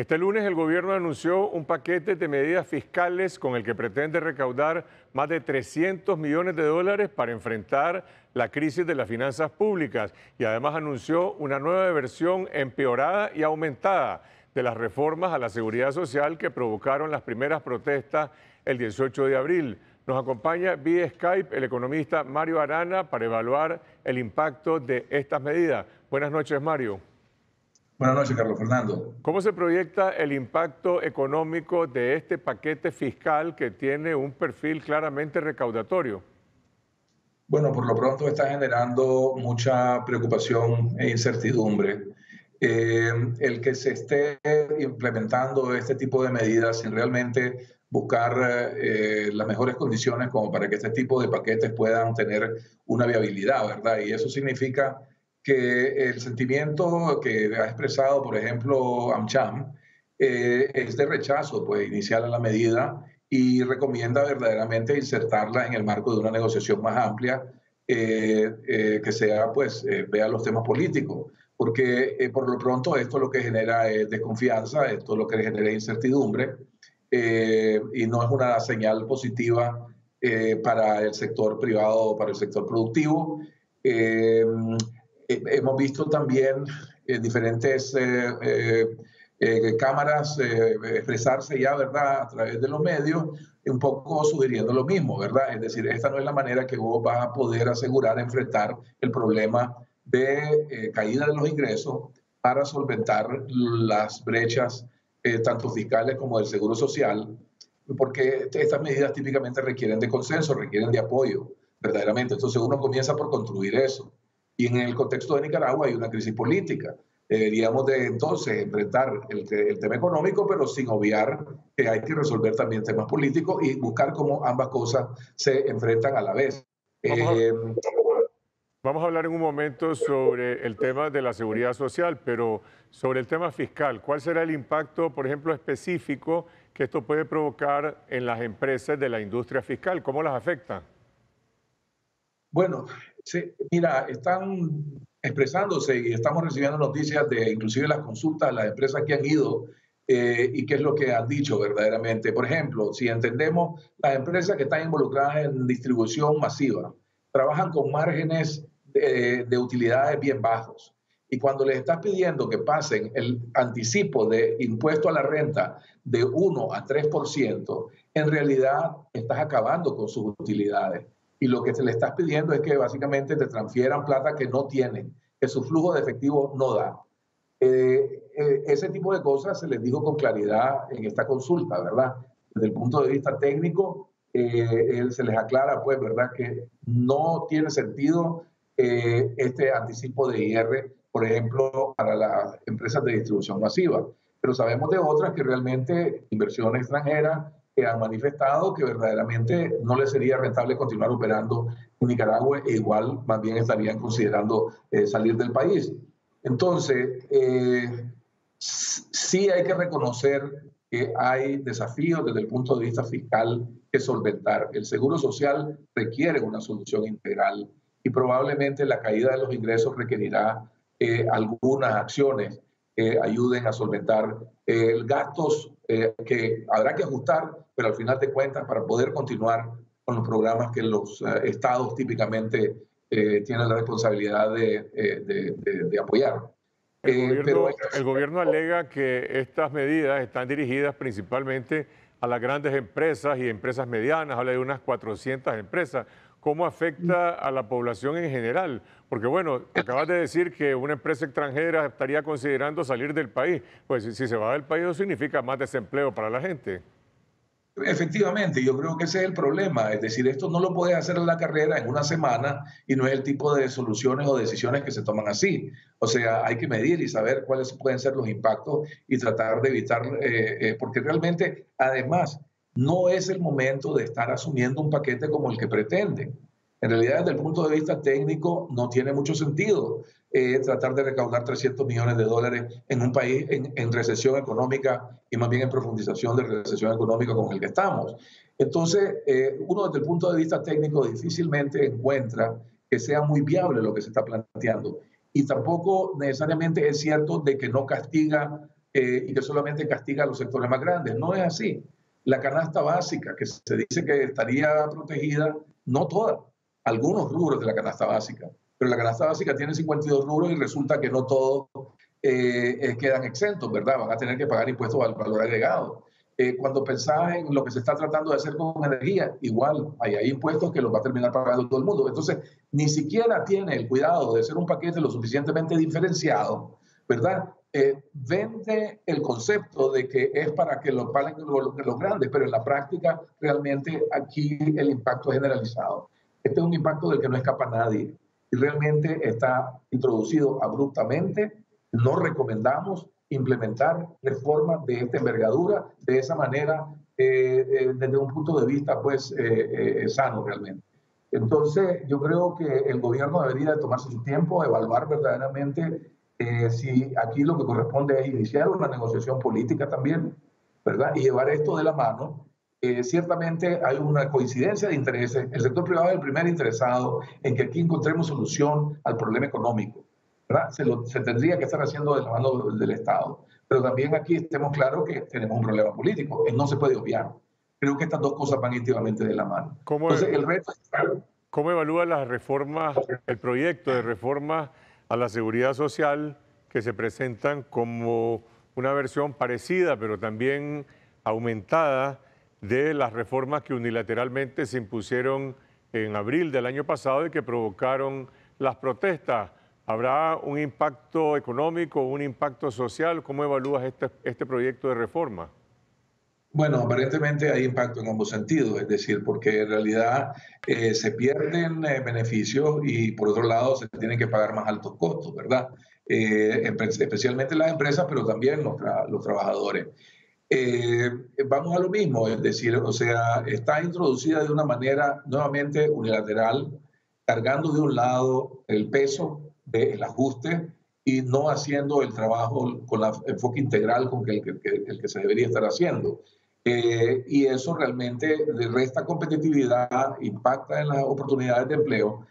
Este lunes el gobierno anunció un paquete de medidas fiscales con el que pretende recaudar más de 300 millones de dólares para enfrentar la crisis de las finanzas públicas y además anunció una nueva versión empeorada y aumentada de las reformas a la seguridad social que provocaron las primeras protestas el 18 de abril. Nos acompaña vía Skype el economista Mario Arana para evaluar el impacto de estas medidas. Buenas noches, Mario. Buenas noches, Carlos Fernando. ¿Cómo se proyecta el impacto económico de este paquete fiscal que tiene un perfil claramente recaudatorio? Bueno, por lo pronto está generando mucha preocupación e incertidumbre. Eh, el que se esté implementando este tipo de medidas sin realmente buscar eh, las mejores condiciones como para que este tipo de paquetes puedan tener una viabilidad, ¿verdad? Y eso significa que el sentimiento que ha expresado, por ejemplo, AmCham, eh, es de rechazo pues, inicial a la medida y recomienda verdaderamente insertarla en el marco de una negociación más amplia eh, eh, que sea, pues, vea los temas políticos. Porque por lo pronto esto lo que genera es desconfianza, esto lo que genera incertidumbre y no es una señal positiva para el sector privado o para el sector productivo. Eh, hemos visto también eh, diferentes eh, cámaras expresarse ya, ¿verdad?, a través de los medios, un poco sugiriendo lo mismo, ¿verdad? Es decir, esta no es la manera que vos vas a poder asegurar enfrentar el problema de caída de los ingresos para solventar las brechas tanto fiscales como del seguro social, porque estas medidas típicamente requieren de consenso, requieren de apoyo, verdaderamente. Entonces uno comienza por construir eso. Y en el contexto de Nicaragua hay una crisis política. Deberíamos de entonces enfrentar el, tema económico, pero sin obviar que hay que resolver también temas políticos y buscar cómo ambas cosas se enfrentan a la vez. Vamos a, eh, vamos a hablar en un momento sobre el tema de la seguridad social, pero sobre el tema fiscal, ¿cuál será el impacto, por ejemplo, específico que esto puede provocar en las empresas de la industria fiscal? ¿Cómo las afecta? Bueno, mira, están expresándose y estamos recibiendo noticias de inclusive las consultas de las empresas que han ido eh, y qué es lo que han dicho verdaderamente. Por ejemplo, si entendemos las empresas que están involucradas en distribución masiva, trabajan con márgenes de, de utilidades bien bajos. Y cuando les estás pidiendo que pasen el anticipo de impuesto a la renta de 1 a 3%, en realidad estás acabando con sus utilidades y lo que se le estás pidiendo es que básicamente te transfieran plata que no tienen, que su flujo de efectivo no da. Eh, eh, ese tipo de cosas se les dijo con claridad en esta consulta, ¿verdad? Desde el punto de vista técnico, eh, se les aclara, pues, ¿verdad? Que no tiene sentido este anticipo de IR, por ejemplo, para las empresas de distribución masiva. Pero sabemos de otras que realmente inversión extranjera han manifestado que verdaderamente no les sería rentable continuar operando en Nicaragua e igual más bien estarían considerando eh, salir del país. Entonces, eh, sí hay que reconocer que hay desafíos desde el punto de vista fiscal que solventar. El seguro social requiere una solución integral y probablemente la caída de los ingresos requerirá eh, algunas acciones que ayuden a solventar gastos que habrá que ajustar, pero al final de cuentas, para poder continuar con los programas que los eh, estados típicamente eh, tienen la responsabilidad de, eh, apoyar. El gobierno, el gobierno alega que estas medidas están dirigidas principalmente a las grandes empresas y empresas medianas, habla de unas 400 empresas. ¿Cómo afecta a la población en general? Porque bueno, acabas de decir que una empresa extranjera estaría considerando salir del país. Pues si se va del país, eso significa más desempleo para la gente. Efectivamente, yo creo que ese es el problema. Es decir, esto no lo puedes hacer en la carrera en una semana y no es el tipo de soluciones o decisiones que se toman así. O sea, hay que medir y saber cuáles pueden ser los impactos y tratar de evitar, eh, eh, porque realmente, además, no es el momento de estar asumiendo un paquete como el que pretende. En realidad, desde el punto de vista técnico, no tiene mucho sentido eh, tratar de recaudar 300 millones de dólares en un país en, recesión económica y más bien en profundización de recesión económica con el que estamos. Entonces, eh, uno desde el punto de vista técnico difícilmente encuentra que sea muy viable lo que se está planteando. Y tampoco necesariamente es cierto de que no castiga eh, y que solamente castiga a los sectores más grandes. No es así. La canasta básica, que se dice que estaría protegida, no toda, algunos rubros de la canasta básica, pero la canasta básica tiene 52 rubros y resulta que no todos eh, eh, quedan exentos, ¿verdad? Van a tener que pagar impuestos al valor agregado. Eh, cuando pensás en lo que se está tratando de hacer con energía, igual hay, hay, impuestos que los va a terminar pagando todo el mundo. Entonces, ni siquiera tiene el cuidado de ser un paquete lo suficientemente diferenciado, ¿verdad? Eh, vende el concepto de que es para que lo paguen los, los grandes, pero en la práctica realmente aquí el impacto es generalizado. Este es un impacto del que no escapa nadie y realmente está introducido abruptamente. No recomendamos implementar reformas de esta envergadura de esa manera eh, eh, desde un punto de vista pues sano realmente. Entonces yo creo que el gobierno debería tomarse su tiempo, evaluar verdaderamente si aquí lo que corresponde es iniciar una negociación política también, ¿verdad? Y llevar esto de la mano. ciertamente hay una coincidencia de intereses. El sector privado es el primer interesado en que aquí encontremos solución al problema económico se, lo, se, tendría que estar haciendo de la mano del Estado. Pero también aquí estemos claros que tenemos un problema político, no se puede obviar. Creo que estas dos cosas van íntimamente de la mano. ¿Cómo, Entonces, el reto ¿Cómo evalúa las reformas, el proyecto de reforma a la seguridad social que se presentan como una versión parecida, pero también aumentada de las reformas que unilateralmente se impusieron en abril del año pasado y que provocaron las protestas? ¿Habrá un impacto económico, un impacto social? ¿Cómo evalúas este, este proyecto de reforma? Bueno, aparentemente hay impacto en ambos sentidos, es decir, porque en realidad eh, se pierden eh, beneficios y por otro lado se tienen que pagar más altos costos, ¿verdad? Eh, especialmente las empresas, pero también los, los trabajadores. vamos a lo mismo, es decir, o sea, está introducida de una manera nuevamente unilateral, cargando de un lado el peso el ajuste y no haciendo el trabajo con el enfoque integral con el que, el que se debería estar haciendo. Eh, y eso realmente resta competitividad, impacta en las oportunidades de empleo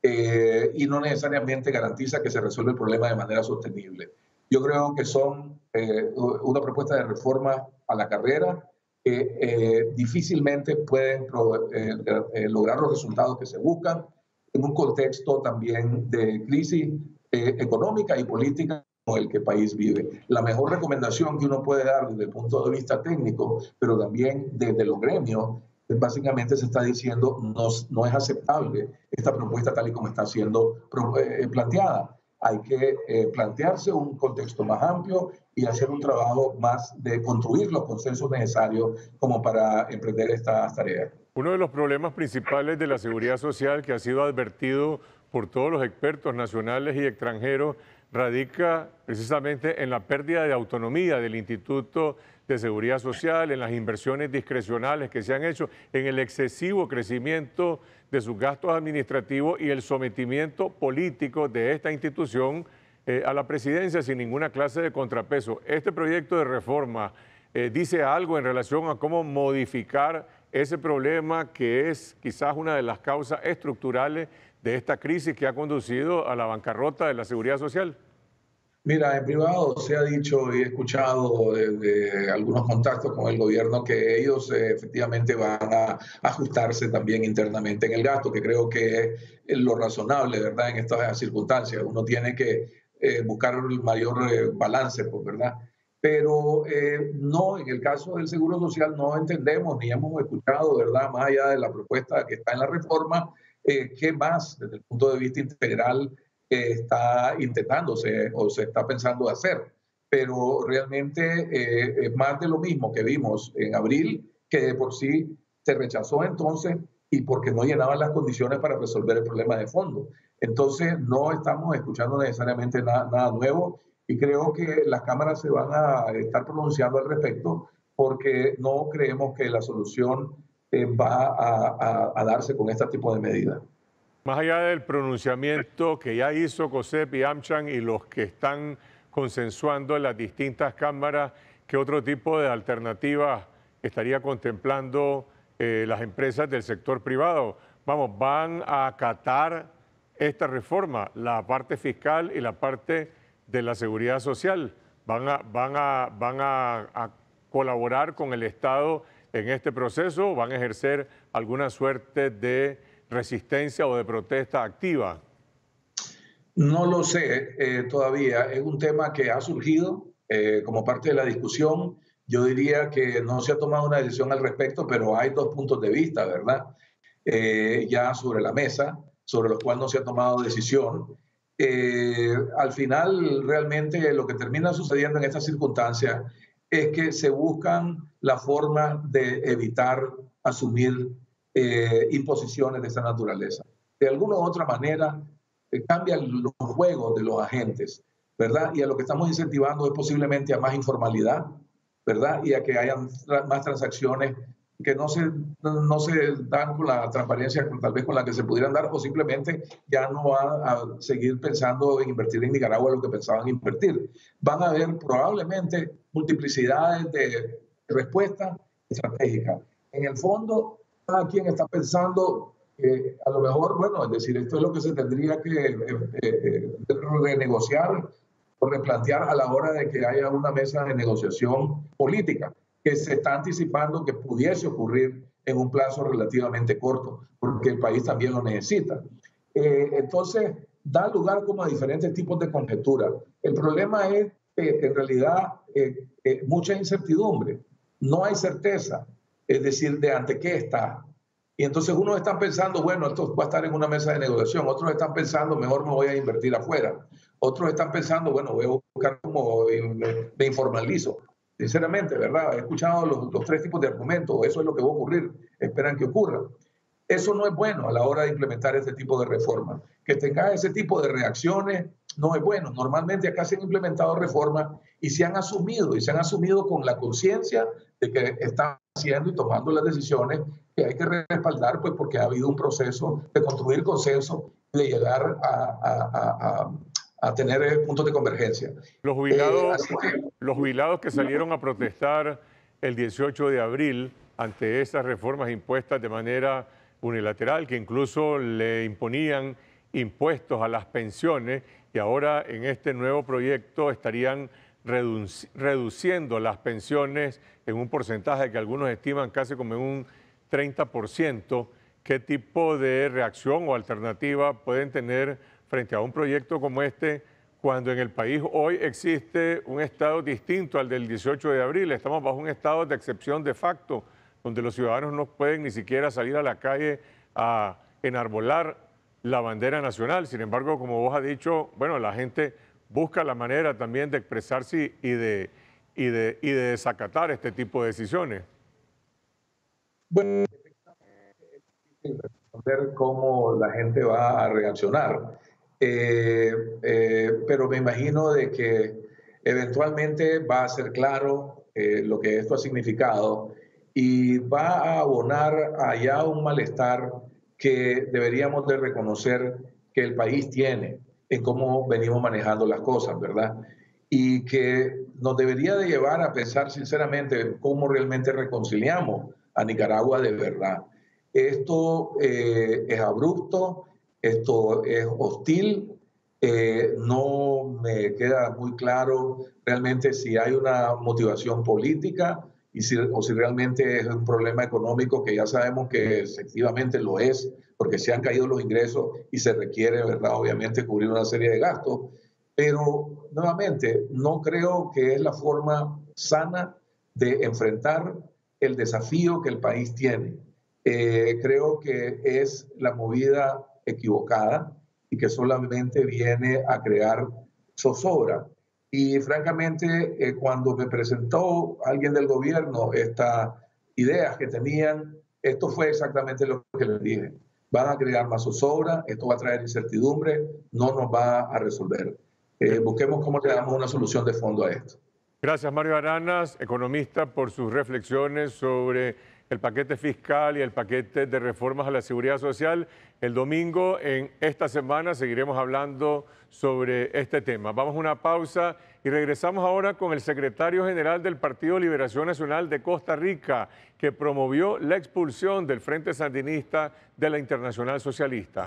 eh, y no necesariamente garantiza que se resuelve el problema de manera sostenible. Yo creo que son eh, una propuesta de reforma a la carrera que difícilmente pueden lograr los resultados que se buscan en un contexto también de crisis económica y política como el que el país vive. La mejor recomendación que uno puede dar desde el punto de vista técnico, pero también desde los gremios, básicamente se está diciendo no, no es aceptable esta propuesta tal y como está siendo eh, planteada. Hay que eh, plantearse un contexto más amplio y hacer un trabajo más de construir los consensos necesarios como para emprender estas tareas. Uno de los problemas principales de la seguridad social que ha sido advertido por todos los expertos nacionales y extranjeros radica precisamente en la pérdida de autonomía del Instituto de Seguridad Social, en las inversiones discrecionales que se han hecho, en el excesivo crecimiento de sus gastos administrativos y el sometimiento político de esta institución eh, a la presidencia sin ninguna clase de contrapeso. Este proyecto de reforma eh, dice algo en relación a cómo modificar ese problema que es quizás una de las causas estructurales de esta crisis que ha conducido a la bancarrota de la seguridad social? Mira, en privado se ha dicho y he escuchado de, algunos contactos con el gobierno que ellos eh, efectivamente van a ajustarse también internamente en el gasto, que creo que es lo razonable, ¿verdad? En estas circunstancias. Uno tiene que eh, buscar el mayor eh, balance, pues, ¿verdad? pero eh, no, en el caso del Seguro Social no entendemos ni hemos escuchado, ¿verdad? Más allá de la propuesta que está en la reforma, eh, ¿qué más desde el punto de vista integral eh, está intentándose o se está pensando hacer? Pero realmente es más de lo mismo que vimos en abril, que de por sí se rechazó entonces y porque no llenaban las condiciones para resolver el problema de fondo. Entonces no estamos escuchando necesariamente nada, nada nuevo y creo que las cámaras se van a estar pronunciando al respecto porque no creemos que la solución eh, va a, darse con este tipo de medidas. Más allá del pronunciamiento que ya hizo COSEP y AmCham y los que están consensuando en las distintas cámaras, ¿qué otro tipo de alternativas estaría contemplando eh, las empresas del sector privado? Vamos, ¿van a acatar esta reforma, la parte fiscal y la parte de la seguridad social van a, van a, van a, colaborar con el Estado en este proceso? ¿Van a ejercer alguna suerte de resistencia o de protesta activa? No lo sé eh, todavía. Es un tema que ha surgido eh, como parte de la discusión. Yo diría que no se ha tomado una decisión al respecto, pero hay dos puntos de vista, ¿verdad? Eh, ya sobre la mesa, sobre los cuales no se ha tomado decisión. Al final, realmente lo que termina sucediendo en estas circunstancias es que se buscan la forma de evitar asumir eh, imposiciones de esa naturaleza. De alguna u otra manera, cambian los juegos de los agentes, ¿verdad? Y a lo que estamos incentivando es posiblemente a más informalidad, ¿verdad? Y a que hayan más transacciones que no se, no se dan con la transparencia tal vez con la que se pudieran dar o simplemente ya no van a seguir pensando en invertir en Nicaragua lo que pensaban invertir. Van a haber probablemente multiplicidades de respuestas estratégicas. En el fondo, cada quien está pensando que a lo mejor, bueno, es decir, esto es lo que se tendría que eh, eh, renegociar o replantear a la hora de que haya una mesa de negociación política que se está anticipando que pudiese ocurrir en un plazo relativamente corto, porque el país también lo necesita. Eh, entonces, da lugar como a diferentes tipos de conjeturas. El problema es en realidad eh, eh, mucha incertidumbre, no hay certeza, es decir, de ante qué está. Y entonces unos están pensando, bueno, esto va a estar en una mesa de negociación, otros están pensando, mejor me voy a invertir afuera, otros están pensando, bueno, voy a buscar cómo me informalizo sinceramente, ¿verdad? He escuchado los, tres tipos de argumentos, eso es lo que va a ocurrir, esperan que ocurra. Eso no es bueno a la hora de implementar este tipo de reformas. Que tenga ese tipo de reacciones no es bueno. Normalmente acá se han implementado reformas y se han asumido, y se han asumido con la conciencia de que están haciendo y tomando las decisiones que hay que respaldar, pues porque ha habido un proceso de construir consenso, de llegar a a tener eh, puntos de convergencia. Los jubilados, eh, los jubilados que salieron a protestar el 18 de abril ante esas reformas impuestas de manera unilateral, que incluso le imponían impuestos a las pensiones y ahora en este nuevo proyecto estarían reduciendo las pensiones en un porcentaje que algunos estiman casi como en un 30%. ¿Qué tipo de reacción o alternativa pueden tener frente a un proyecto como este cuando en el país hoy existe un estado distinto al del 18 de abril. Estamos bajo un estado de excepción de facto, donde los ciudadanos no pueden ni siquiera salir a la calle a enarbolar la bandera nacional. Sin embargo, como vos has dicho, bueno, la gente busca la manera también de expresarse y de, y de, y de desacatar este tipo de decisiones. Bueno, responder cómo la gente va a reaccionar. Eh, eh, pero me imagino de que eventualmente va a ser claro eh, lo que esto ha significado y va a abonar allá un malestar que deberíamos de reconocer que el país tiene en cómo venimos manejando las cosas, ¿verdad? Y que nos debería de llevar a pensar sinceramente cómo realmente reconciliamos a Nicaragua de verdad. Esto es abrupto, esto es hostil. Eh, no me queda muy claro realmente si hay una motivación política y si, o si realmente es un problema económico que ya sabemos que efectivamente lo es, porque se han caído los ingresos y se requiere, ¿verdad? Obviamente cubrir una serie de gastos. Pero nuevamente, no creo que es la forma sana de enfrentar el desafío que el país tiene. Eh, creo que es la movida equivocada y que solamente viene a crear zozobra. Y francamente, eh, cuando me presentó alguien del gobierno estas ideas que tenían, esto fue exactamente lo que les dije. Van a crear más zozobra, esto va a traer incertidumbre, no nos va a resolver. Eh, busquemos cómo le damos una solución de fondo a esto. Gracias, Mario Aranas, economista, por sus reflexiones sobre el paquete fiscal y el paquete de reformas a la seguridad social. El domingo, en esta semana, seguiremos hablando sobre este tema. Vamos a una pausa y regresamos ahora con el secretario general del Partido Liberación Nacional de Costa Rica, que promovió la expulsión del Frente Sandinista de la Internacional Socialista.